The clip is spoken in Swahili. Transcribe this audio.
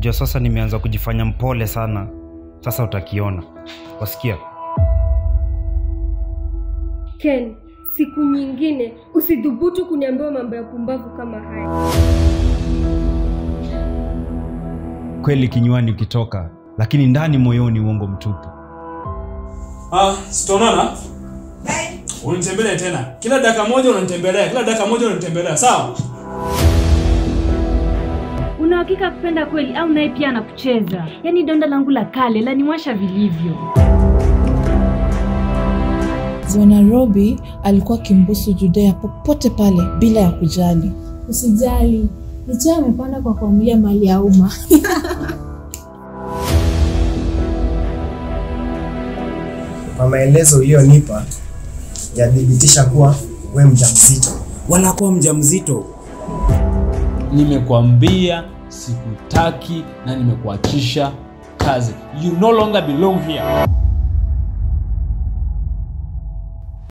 Najua sasa nimeanza kujifanya mpole sana. Sasa utakiona. Wasikia? Ken, siku nyingine usidhubutu kuniambia mambo ya pumbavu kama haya. Kweli kinywani ukitoka, lakini ndani moyoni uongo mtupu. Ah, sitaonana. unitembelea tena. Kila dakika moja unanitembelea, kila dakika moja unanitembelea, sawa? Una hakika kupenda kweli au naye pia anakucheza? Yaani donda langu la kale laniwasha vilivyo. Zona Robi alikuwa kimbusu Judea popote pale bila ya kujali. Usijali, Licha amepanda kwa kuamulia mali ya umma. Kwa maelezo uliyonipa yathibitisha kuwa we mjamzito. wala kuwa mjamzito. Nimekwambia sikutaki na nimekuachisha kazi. You no longer belong here.